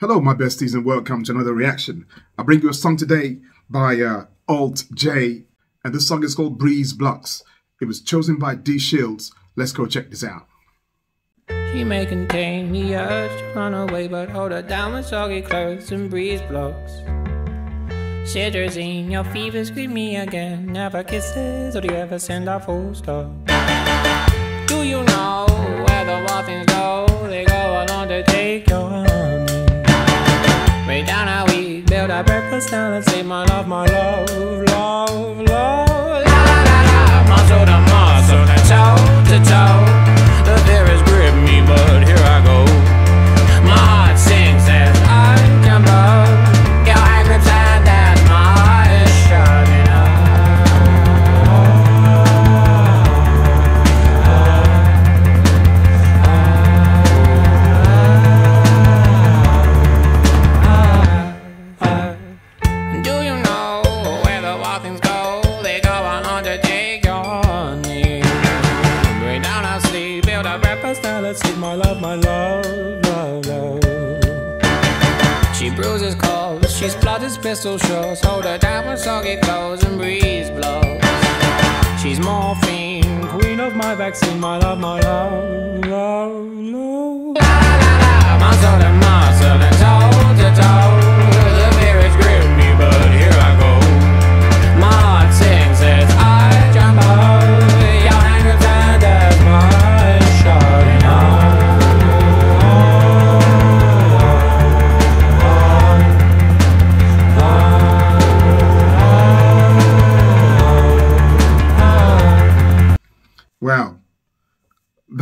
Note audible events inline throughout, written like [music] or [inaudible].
Hello, my besties, and welcome to another reaction. I bring you a song today by uh, Alt J, and this song is called Breeze Blocks. It was chosen by D Shields. Let's go check this out. She may contain the urge to run away, but hold her down with soggy clothes and breeze blocks. Cetirizine, your fever scream me again. Never kisses, or do you ever send a full stop? Do you know where the wild down and say, My love, my love, Bruises calls, she splutters pistol shots. Hold her down with soggy clothes and breeze blows. She's morphine, queen of my vaccine, my love, my love, love, love.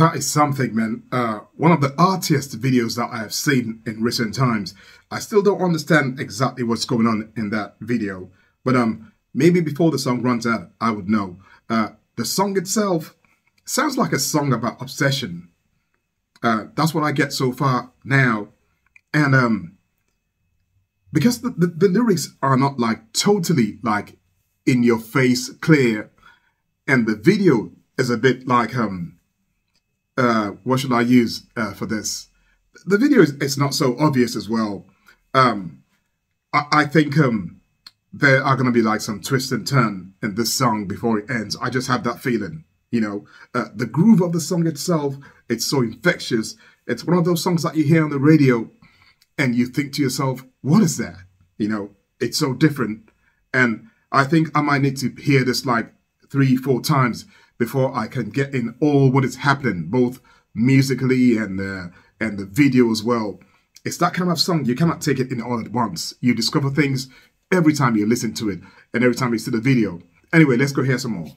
That is something, man. Uh, one of the artiest videos that I have seen in recent times. I still don't understand exactly what's going on in that video, but um, maybe before the song runs out, I would know. Uh, the song itself sounds like a song about obsession. Uh, that's what I get so far now, and um, because the, the, the lyrics are not like totally like in your face clear and the video is a bit like um uh what should i use uh, for this? The video is it's not so obvious as well. Um i, I think um there are going to be like some twist and turn in this song before it ends. I just have that feeling you know? Uh, the groove of the song itself it's so infectious. It's one of those songs that you hear on the radio and you think to yourself what is that? You know it's so different. And i think i might need to hear this like three four times before i can get in all what is happening both musically and uh, and the video as well. It's that kind of song you cannot take it in all at once. You discover things every time you listen to it and every time you see the video. Anyway let's go hear some more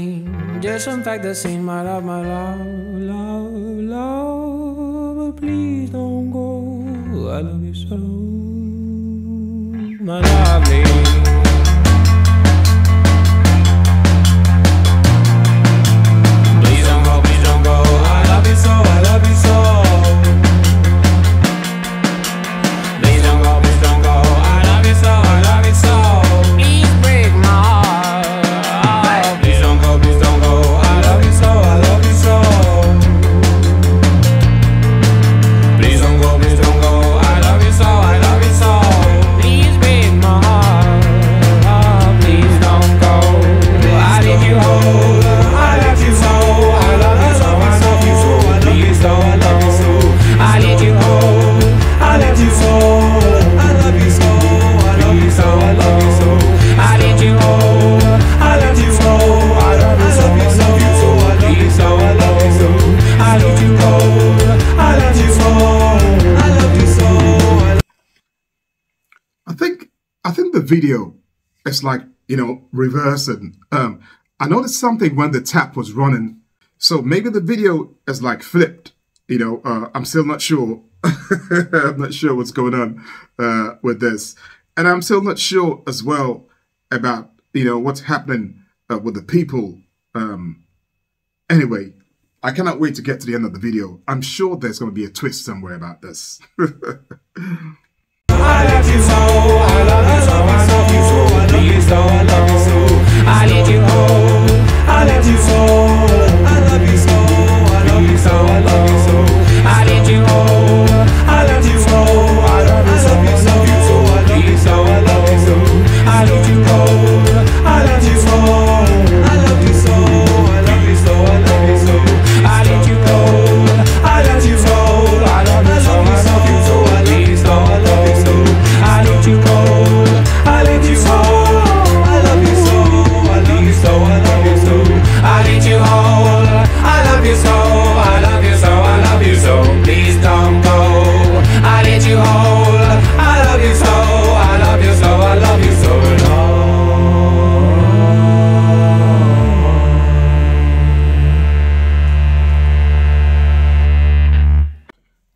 Germolene, disinfect the scene, my love, my love, love, love. But please don't go. I love you so, my lovely. Video It's like you know, reversing. Um, I noticed something when the tap was running. So maybe the video is like flipped. You know, uh, I'm still not sure. [laughs] I'm not sure what's going on uh, with this. And I'm still not sure as well about, you know, what's happening uh, with the people. Um, anyway, I cannot wait to get to the end of the video. I'm sure there's going to be a twist somewhere about this. [laughs] so, don't. I need you home, I love you so,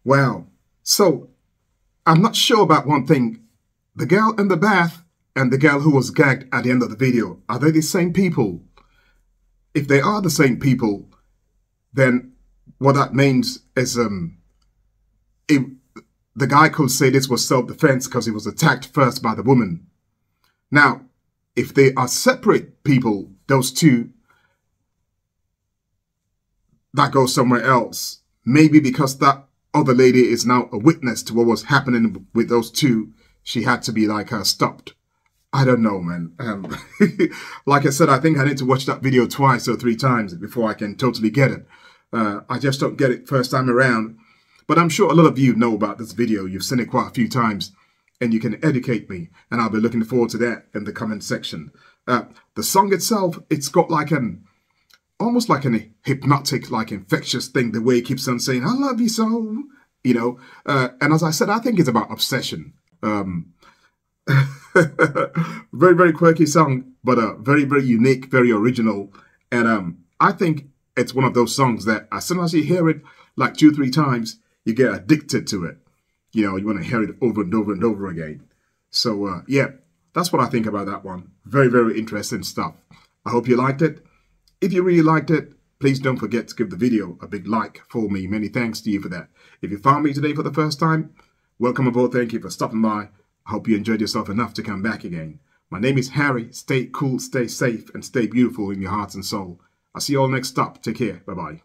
Well, so I'm not sure about one thing. The girl in the bath and the girl who was gagged at the end of the video, are they the same people? If they are the same people, then what that means is um, if the guy could say this was self-defense because he was attacked first by the woman. Now, if they are separate people, those two, that goes somewhere else. Maybe because that other lady is now a witness to what was happening with those two, she had to be like uh, stopped. I don't know, man. Um, [laughs] like I said, I think I need to watch that video twice or three times before I can totally get it. Uh, I just don't get it first time around. But I'm sure a lot of you know about this video. You've seen it quite a few times and you can educate me. And I'll be looking forward to that in the comment section. Uh, the song itself, it's got like an, almost like an hypnotic, like infectious thing, the way he keeps on saying, I love you so, you know. Uh, and as I said, I think it's about obsession. Um, [laughs] very, very quirky song, but uh, very, very unique, very original. And um, I think it's one of those songs that as soon as you hear it like two, three times, you get addicted to it. You know, you want to hear it over and over and over again. So, uh, yeah, that's what I think about that one. Very, very interesting stuff. I hope you liked it. If you really liked it, please don't forget to give the video a big like for me. Many thanks to you for that. If you found me today for the first time, welcome aboard. Thank you for stopping by. I hope you enjoyed yourself enough to come back again. My name is Harry. Stay cool, stay safe, and stay beautiful in your hearts and soul. I'll see you all next stop. Take care. Bye-bye.